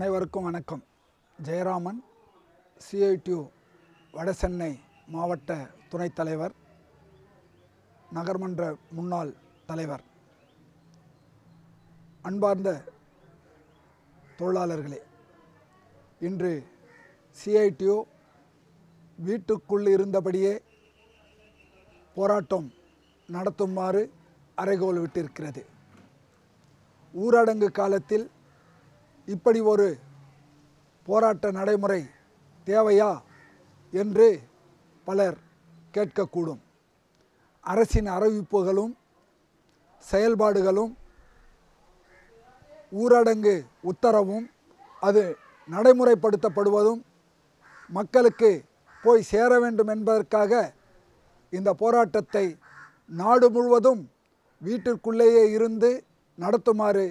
அனைவருக்கும் வணக்கம். ஜெயராமன் சிஐடியூ வடசென்னை மாவட்ட துணைத் தலைவர் நகர்மன்ற முன்னாள் தலைவர் அன்பார்ந்த தொழிலாளர்களே இன்று சிஐடியூ வீட்டுக்குள் இருந்தபடியே போராட்டம் நடத்துமாறு அறைகோல் விட்டிருக்கிறது. ஊரடங்கு காலத்தில் இப்படி ஒரு போராட்ட நடைமுறை தேவையா என்று பலர் கேட்கக்கூடும். அரசின் அறிவிப்புகளும் செயல்பாடுகளும் ஊரடங்கு உத்தரவும் அது நடைமுறைப்படுத்தப்படுவதும் மக்களுக்கு போய் சேர வேண்டும் என்பதற்காக இந்த போராட்டத்தை நாடு முழுவதும் வீட்டிற்குள்ளேயே இருந்து நடத்துமாறு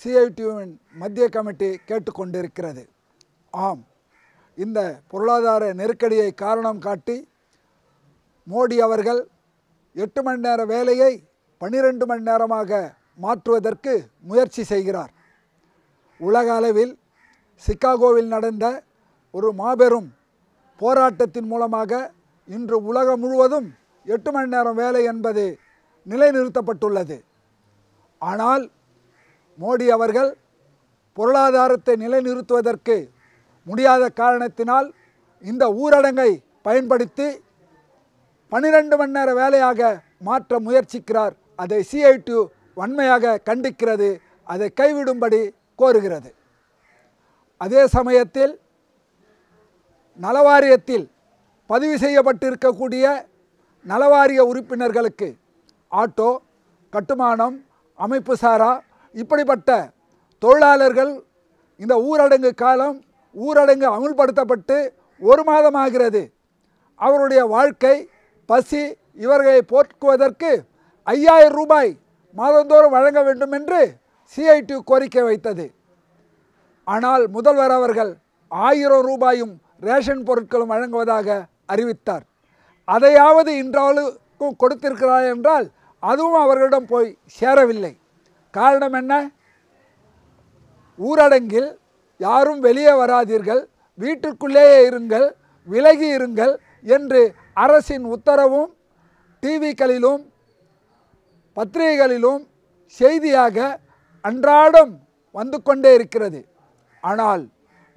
சிஐடியுவின் மத்திய கமிட்டி கேட்டுக்கொண்டிருக்கிறது. ஆம். இந்த பொருளாதார நெருக்கடியை காரணம் காட்டி மோடி அவர்கள் எட்டு மணி நேர வேலையை பன்னிரெண்டு மணி நேரமாக மாற்றுவதற்கு முயற்சி செய்கிறார். உலக அளவில் சிக்காகோவில் நடந்த ஒரு மாபெரும் போராட்டத்தின் மூலமாக இன்று உலகம் முழுவதும் எட்டு மணி நேரம் வேலை என்பது நிலைநிறுத்தப்பட்டுள்ளது. ஆனால் மோடி அவர்கள் பொருளாதாரத்தை நிலைநிறுத்துவதற்கு முடியாத காரணத்தினால் இந்த ஊரடங்கை பயன்படுத்தி பனிரெண்டு மணி நேர வேலையாக மாற்ற முயற்சிக்கிறார். அதை சிஐடி வன்மையாக கண்டிக்கிறது. அதை கைவிடும்படி கோருகிறது. அதே சமயத்தில் நலவாரியத்தில் பதிவு செய்யப்பட்டிருக்கக்கூடிய நலவாரிய உறுப்பினர்களுக்கு ஆட்டோ கட்டுமானம் அமைப்பு சாரா இப்படிப்பட்ட தொழிலாளர்கள் இந்த ஊரடங்கு காலம் ஊரடங்கு அமுல்படுத்தப்பட்டு ஒரு மாதம் ஆகிறது. அவருடைய வாழ்க்கை பசி இவர்களை போக்குவதற்கு ஐயாயிரம் ரூபாய் மாதந்தோறும் வழங்க வேண்டும் என்று சிஐடி கோரிக்கை வைத்தது. ஆனால் முதல்வர் அவர்கள் ஆயிரம் ரூபாயும் ரேஷன் பொருட்களும் வழங்குவதாக அறிவித்தார். அதையாவது இன்றாளுக்கும் கொடுத்திருக்கிறார் என்றால் அதுவும் அவர்களிடம் போய் சேரவில்லை. காரணம் என்ன? ஊரடங்கில் யாரும் வெளியே வராதீர்கள். வீட்டுக்குள்ளேயே இருங்கள். விலகி இருங்கள் என்று அரசின் உத்தரவும் டிவிக்களிலும் பத்திரிகைகளிலும் செய்தியாக அன்றாடம் வந்து கொண்டே இருக்கிறது. ஆனால்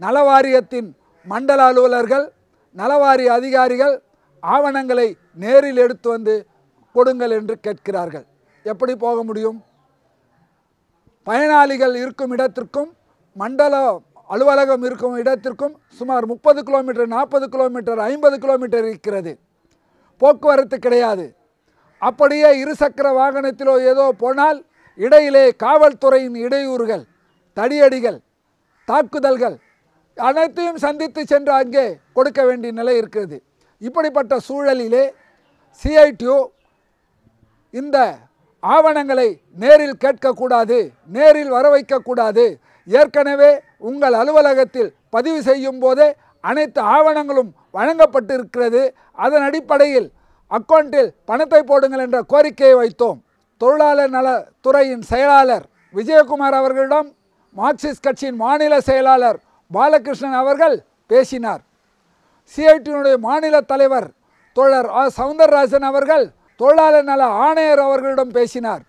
நலவாரியத்தின் மண்டல அலுவலர்கள் நலவாரிய அதிகாரிகள் ஆவணங்களை நேரில் எடுத்து வந்து கொடுங்கள் என்று கேட்கிறார்கள். எப்படி போக முடியும்? பயனாளிகள் இருக்கும் இடத்திற்கும் மண்டல அலுவலகம் இருக்கும் இடத்திற்கும் சுமார் முப்பது கிலோமீட்டர் நாற்பது கிலோமீட்டர் ஐம்பது கிலோமீட்டர் இருக்கிறது. போக்குவரத்து கிடையாது. அப்படியே இருசக்கர வாகனத்திலோ ஏதோ போனால் இடையிலே காவல்துறையின் இடையூறுகள் தடியடிகள் தாக்குதல்கள் அனைத்தையும் சந்தித்து சென்று அங்கே கொடுக்க வேண்டிய நிலை இருக்கிறது. இப்படிப்பட்ட சூழலிலே சிஐடியு இந்த ஆவணங்களை நேரில் கேட்கக்கூடாது நேரில் வர வைக்கக்கூடாது ஏற்கனவே உங்கள் அலுவலகத்தில் பதிவு செய்யும் போதே அனைத்து ஆவணங்களும் வழங்கப்பட்டிருக்கிறது. அதன் அடிப்படையில் அக்கௌண்ட்டில் பணத்தை போடுங்கள் என்ற கோரிக்கையை வைத்தோம். தொழிலாளர் நலத்துறையின் செயலாளர் விஜயகுமார் அவர்களிடம் மார்க்சிஸ்ட் கட்சியின் மாநில செயலாளர் பாலகிருஷ்ணன் அவர்கள் பேசினார். சிஐடியினுடைய மாநில தலைவர் தோழர் ஆ சவுந்தரராஜன் அவர்கள் தொழிலாளர் நல ஆணையர் அவர்களிடம் பேசினார்.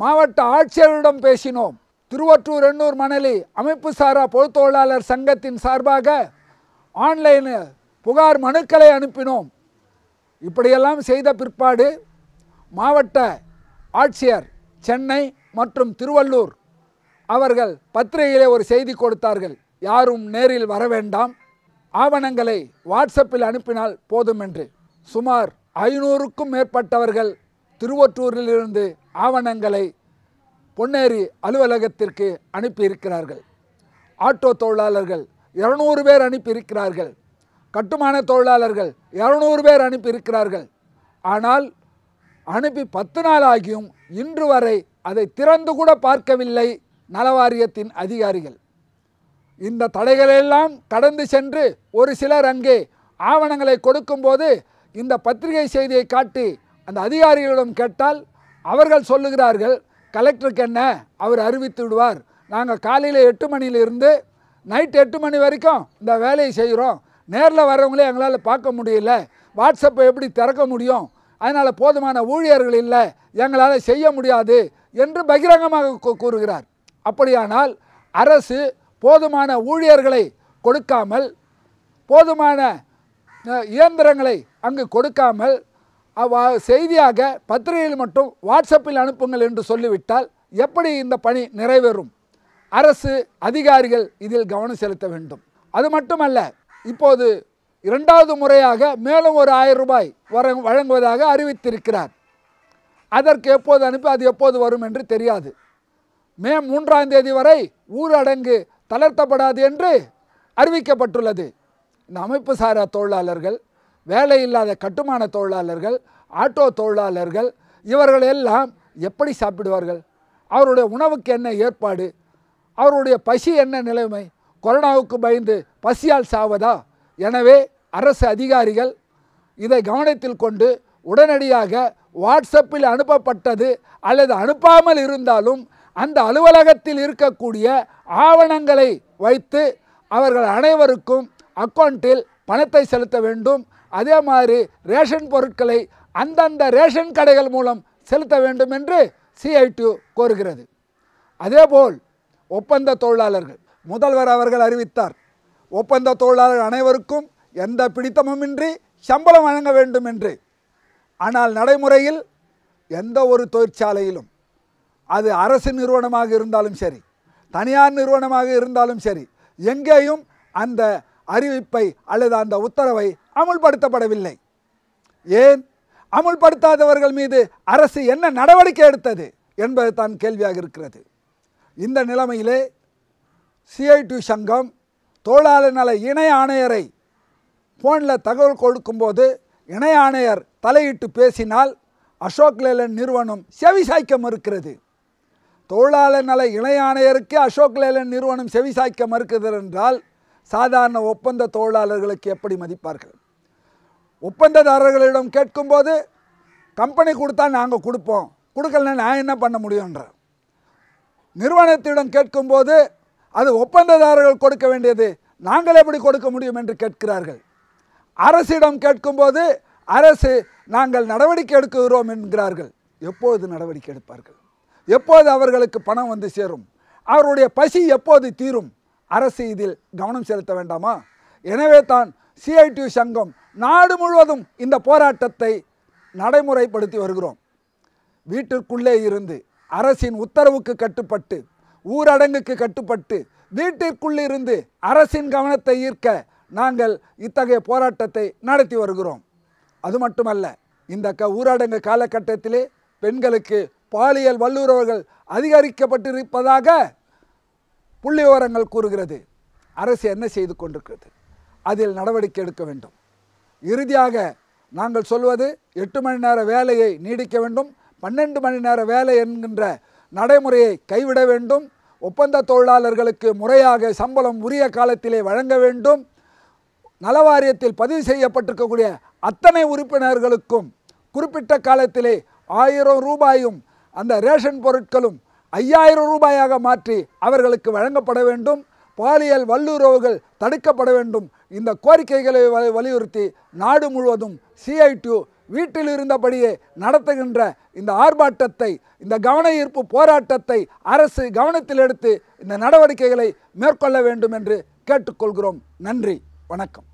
மாவட்ட ஆட்சியரிடம் பேசினோம். திருவற்றூர் எண்ணூர் மணலி அமைப்பு சாரா பொது தொழிலாளர் சங்கத்தின் சார்பாக ஆன்லைனு புகார் மனுக்களை அனுப்பினோம். இப்படியெல்லாம் செய்த பிற்பாடு மாவட்ட ஆட்சியர் சென்னை மற்றும் திருவள்ளூர் அவர்கள் பத்திரிகையிலே ஒரு செய்தி கொடுத்தார்கள். யாரும் நேரில் வர வேண்டாம் ஆவணங்களை வாட்ஸ்அப்பில் அனுப்பினால் போதும் என்று சுமார் ஐநூறுக்கும் மேற்பட்டவர்கள் திருவொற்றூரிலிருந்து ஆவணங்களை பொன்னேரி அலுவலகத்திற்கு அனுப்பியிருக்கிறார்கள். ஆட்டோ தொழிலாளர்கள் இருநூறு பேர் அனுப்பியிருக்கிறார்கள். கட்டுமான தொழிலாளர்கள் இருநூறு பேர் அனுப்பியிருக்கிறார்கள். ஆனால் அனுப்பி பத்து நாள் ஆகியும் இன்று வரை அதை திறந்து கூட பார்க்கவில்லை நலவாரியத்தின் அதிகாரிகள். இந்த தடைகளெல்லாம் கடந்து சென்று ஒரு சிலர் அங்கே ஆவணங்களை கொடுக்கும்போது இந்த பத்திரிகை செய்தியை காட்டி அந்த அதிகாரிகளிடம் கேட்டால் அவர்கள் சொல்லுகிறார்கள் கலெக்டருக்கு என்ன? அவர் அறிவித்து விடுவார். நாங்கள் காலையில் எட்டு மணியிலிருந்து நைட் எட்டு மணி வரைக்கும் இந்த வேலையை செய்கிறோம். நேரில் வர்றவங்களே எங்களால் பார்க்க முடியல. வாட்ஸ்அப்பை எப்படி திறக்க முடியும்? அதனால் போதுமான ஊழியர்கள் இல்லை. எங்களால் செய்ய முடியாது என்று பகிரங்கமாக கூறுகிறார். அப்படியானால் அரசு போதுமான ஊழியர்களை கொடுக்காமல் போதுமான இயந்திரங்களை அங்கு கொடுக்காமல் செய்தியாக பத்திரிகையில் மட்டும் வாட்ஸ்அப்பில் அனுப்புங்கள் என்று சொல்லிவிட்டால் எப்படி இந்த பணி நிறைவேறும்? அரசு அதிகாரிகள் இதில் கவனம் செலுத்த வேண்டும். அது மட்டுமல்ல இப்போது இரண்டாவது முறையாக மேலும் ஒரு ஆயிரம் ரூபாய் வர வழங்குவதாக அறிவித்திருக்கிறார். அதற்கு எப்போது அனுப்பி அது எப்போது வரும் என்று தெரியாது. மே மூன்றாம் தேதி வரை ஊரடங்கு தளர்த்தப்படாது என்று அறிவிக்கப்பட்டுள்ளது. இந்த அமைப்பு சாரா தொழிலாளர்கள் வேலை இல்லாத கட்டுமான தொழிலாளர்கள் ஆட்டோ தொழிலாளர்கள் இவர்கள் எல்லாம் எப்படி சாப்பிடுவார்கள்? அவருடைய உணவுக்கு என்ன ஏற்பாடு? அவருடைய பசி என்ன நிலைமை? கொரோனாவுக்கு பயந்து பசியால் சாவதா? எனவே அரசு அதிகாரிகள் இதை கவனத்தில் கொண்டு உடனடியாக வாட்ஸ்அப்பில் அனுப்பப்பட்டது அல்லது அனுப்பாமல் இருந்தாலும் அந்த அலுவலகத்தில் இருக்கக்கூடிய ஆவணங்களை வைத்து அவர்கள் அனைவருக்கும் அக்கௌண்ட்டில் பணத்தை செலுத்த வேண்டும். அதே மாதிரி ரேஷன் பொருட்களை அந்தந்த ரேஷன் கடைகள் மூலம் செலுத்த வேண்டும் என்று சிஐடி கோருகிறது. அதேபோல் ஒப்பந்த தொழிலாளர்கள் முதல்வர் அவர்கள் அறிவித்தார் ஒப்பந்த தொழிலாளர் அனைவருக்கும் எந்த பிடித்தமுமின்றி சம்பளம் வழங்க வேண்டும் என்று. ஆனால் நடைமுறையில் எந்த ஒரு தொழிற்சாலையிலும் அது அரசு நிறுவனமாக இருந்தாலும் சரி தனியார் நிறுவனமாக இருந்தாலும் சரி எங்கேயும் அந்த அறிவிப்பை அல்லது அந்த உத்தரவை அமுல்படுத்தப்படவில்லை. ஏன்? அமுல்படுத்தாதவர்கள் மீது அரசு என்ன நடவடிக்கை எடுத்தது என்பது தான் கேள்வியாக இருக்கிறது. இந்த நிலைமையிலே சிஐடி சங்கம் தொழிலாளர் நல இணை ஆணையரை ஃபோனில் தகவல் கொடுக்கும்போது இணை ஆணையர் தலையிட்டு பேசினால் அசோக் லேலன் நிறுவனம் செவிசாய்க்க மறுக்கிறது தொழிலாளர் நல இணை ஆணையருக்கு அசோக் லேலன் நிறுவனம் செவிசாய்க்க மறுக்கிறது என்றால் சாதாரண ஒப்பந்த தொழிலாளர்களுக்கு எப்படி மதிப்பார்கள்? ஒப்பந்ததாரர்களிடம் கேட்கும்போது கம்பெனி கொடுத்தா நாங்கள் கொடுப்போம். கொடுக்கலன்னா நான் என்ன பண்ண முடியுன்ற நிறுவனத்திடம் கேட்கும்போது அது ஒப்பந்ததாரர்கள் கொடுக்க வேண்டியது. நாங்கள் எப்படி கொடுக்க முடியும்? என்று கேட்கிறார்கள். அரசிடம் கேட்கும்போது அரசு நாங்கள் நடவடிக்கை எடுக்கிறோம் என்கிறார்கள். எப்போது நடவடிக்கை எடுப்பார்கள்? எப்போது அவர்களுக்கு பணம் வந்து சேரும்? அவருடைய பசி எப்போது தீரும்? அரசு இதில் கவனம் செலுத்த வேண்டாமா? எனவே தான் சிஐடி சங்கம் நாடு முழுவதும் இந்த போராட்டத்தை நடைமுறைப்படுத்தி வருகிறோம். வீட்டிற்குள்ளே இருந்து அரசின் உத்தரவுக்கு கட்டுப்பட்டு ஊரடங்குக்கு கட்டுப்பட்டு வீட்டிற்குள்ளே இருந்து அரசின் கவனத்தை ஈர்க்க நாங்கள் இத்தகைய போராட்டத்தை நடத்தி வருகிறோம். அது மட்டுமல்ல இந்த க ஊரடங்கு காலகட்டத்திலே பெண்களுக்கு பாலியல் வல்லுறவுகள் அதிகரிக்கப்பட்டிருப்பதாக புள்ளி விவரங்கள் கூறுகிறது. அரசு என்ன செய்து கொண்டிருக்கிறது? அதில் நடவடிக்கை எடுக்க வேண்டும். இறுதியாக நாங்கள் சொல்வது எட்டு மணி நேர வேலையை நீடிக்க வேண்டும். பன்னெண்டு மணி நேர வேலை என்கின்ற நடைமுறையை கைவிட வேண்டும். ஒப்பந்த தொழிலாளர்களுக்கு முறையாக சம்பளம் உரிய காலத்திலே வழங்க வேண்டும். நலவாரியத்தில் பதிவு செய்யப்பட்டிருக்கக்கூடிய அத்தனை உறுப்பினர்களுக்கும் குறிப்பிட்ட காலத்திலே ஆயிரம் ரூபாயும் அந்த ரேஷன் பொருட்களும் ஐயாயிரம் ரூபாயாக மாற்றி அவர்களுக்கு வழங்கப்பட வேண்டும். பாலியல் வல்லுறவுகள் தடுக்கப்பட வேண்டும். இந்த கோரிக்கைகளை வ- வலியுறுத்தி நாடு முழுவதும் சிஐடியு வீட்டில் இருந்தபடியே நடத்துகின்ற இந்த ஆர்ப்பாட்டத்தை இந்த கவன ஈர்ப்பு போராட்டத்தை அரசு கவனத்தில் எடுத்து இந்த நடவடிக்கைகளை மேற்கொள்ள வேண்டும் என்று கேட்டுக்கொள்கிறோம். நன்றி. வணக்கம்.